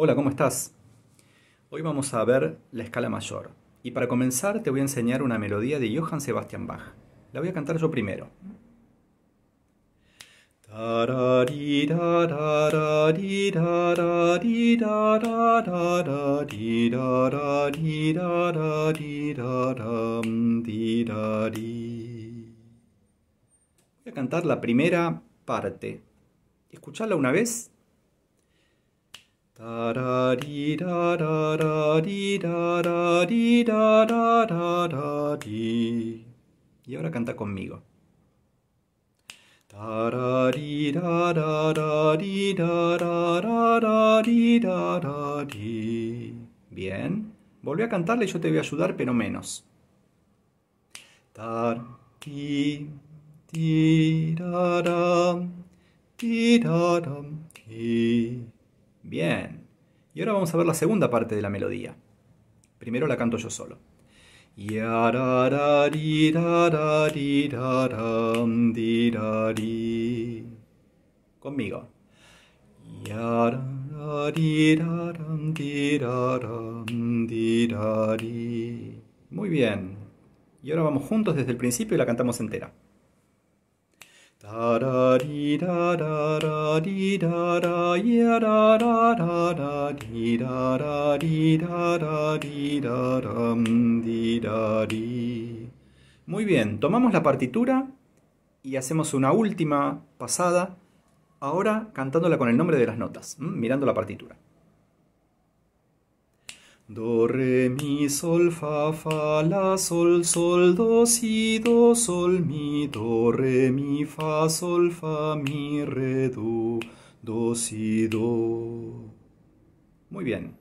Hola, ¿cómo estás? Hoy vamos a ver la escala mayor. Y para comenzar te voy a enseñar una melodía de Johann Sebastian Bach. La voy a cantar yo primero. Voy a cantar la primera parte. Escucharla una vez y ahora canta conmigo. Bien. Volví a cantarle y yo te voy a ayudar, pero menos. Bien. Y ahora vamos a ver la segunda parte de la melodía. Primero la canto yo solo. Conmigo. Muy bien. Y ahora vamos juntos desde el principio y la cantamos entera. Muy bien, tomamos la partitura y hacemos una última pasada, ahora cantándola con el nombre de las notas, mirando la partitura. Do, re, mi, sol, fa, fa, la, sol, sol, do, si, do, sol, mi, do, re, mi, fa, sol, fa, mi, re, do, do, si, do. Muy bien.